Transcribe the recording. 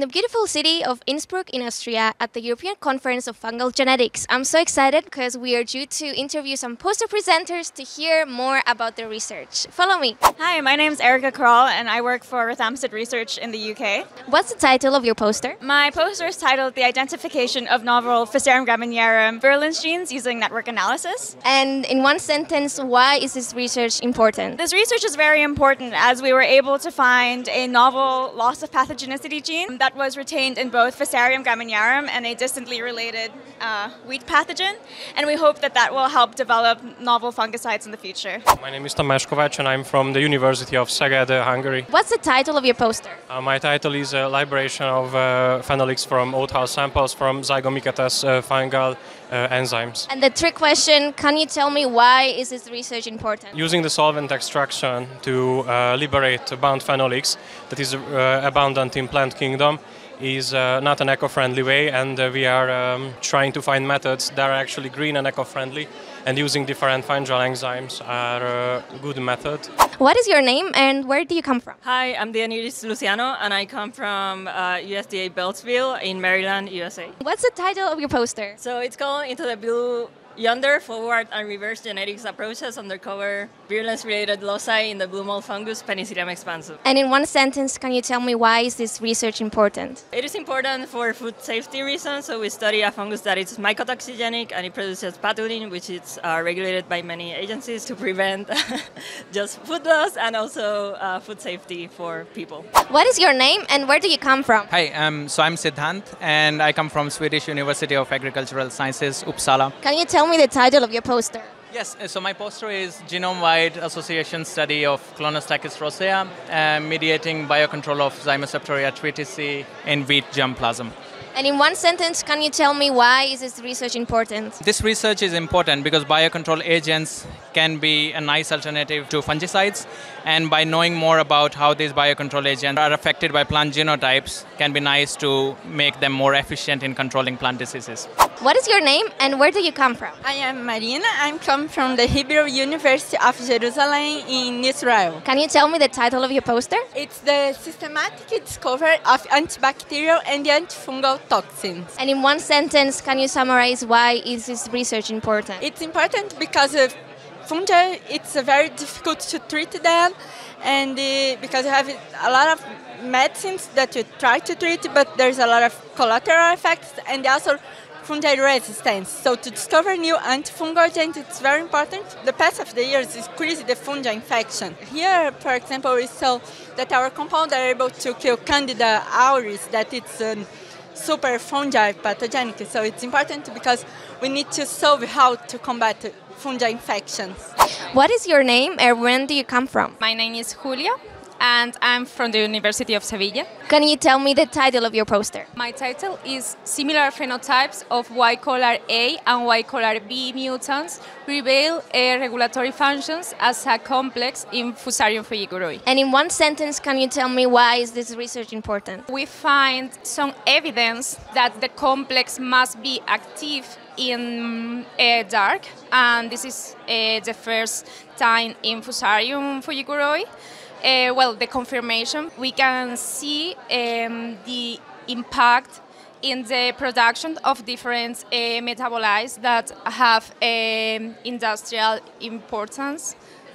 the beautiful city of Innsbruck in Austria at the European Conference of Fungal Genetics. I'm so excited because we are due to interview some poster presenters to hear more about their research. Follow me. Hi, my name is Erica Kroll and I work for Rothamsted Research in the UK. What's the title of your poster? My poster is titled The Identification of Novel Fusarium graminearum virulence genes using network analysis. And in one sentence, why is this research important? This research is very important as we were able to find a novel loss of pathogenicity gene that was retained in both Fusarium graminearum and a distantly related uh, wheat pathogen. And we hope that that will help develop novel fungicides in the future. My name is Tamás Kovács and I'm from the University of Szeged, uh, Hungary. What's the title of your poster? Uh, my title is uh, Liberation of uh, Phenolics from Oathouse samples from Zygomycetes uh, fungal uh, enzymes. And the trick question, can you tell me why is this research important? Using the solvent extraction to uh, liberate bound phenolics that is uh, abundant in plant kingdom is uh, not an eco-friendly way and uh, we are um, trying to find methods that are actually green and eco-friendly and using different fungal enzymes are a good method. What is your name and where do you come from? Hi, I'm Dianiris Luciano and I come from uh, USDA Beltsville in Maryland, USA. What's the title of your poster? So it's called Into the Blue Yonder Forward and Reverse Genetics Approaches Undercover Virulence Related Loci in the Blue Mold Fungus Penicillium expansum. And in one sentence, can you tell me why is this research important? It is important for food safety reasons. So we study a fungus that is mycotoxigenic and it produces patulin, which is uh, regulated by many agencies to prevent just food loss and also uh, food safety for people. What is your name and where do you come from? Hi, um, so I'm Siddhant and I come from Swedish University of Agricultural Sciences, Uppsala. Can you tell me the title of your poster? Yes, uh, so my poster is genome-wide association study of Clonostachys rosea, uh, mediating biocontrol of Zymoseptoria tritici in wheat germplasm. And in one sentence, can you tell me why is this research important? This research is important because biocontrol agents can be a nice alternative to fungicides and by knowing more about how these biocontrol agents are affected by plant genotypes can be nice to make them more efficient in controlling plant diseases. What is your name and where do you come from? I am Marina. I'm come from the Hebrew University of Jerusalem in Israel. Can you tell me the title of your poster? It's the systematic discovery of antibacterial and antifungal toxins. And in one sentence, can you summarize why is this research important? It's important because of fungi, it's very difficult to treat them, and uh, because you have a lot of medicines that you try to treat, but there's a lot of collateral effects, and also fungi resistance. So to discover new antifungal agents, it's very important. The past of the years increase the fungi infection. Here, for example, we saw that our compounds are able to kill Candida auris, that it's um, super fungi pathogenic. So it's important because we need to solve how to combat fungi infections. What is your name and when do you come from? My name is Julia and I'm from the University of Sevilla. Can you tell me the title of your poster? My title is Similar Phenotypes of White collar A and White collar B mutants reveal uh, regulatory functions as a complex in Fusarium fujikuroi. And in one sentence, can you tell me why is this research important? We find some evidence that the complex must be active in uh, dark, and this is uh, the first time in Fusarium fujikuroi. Uh, well, the confirmation, we can see um, the impact in the production of different uh, metabolites that have um, industrial importance.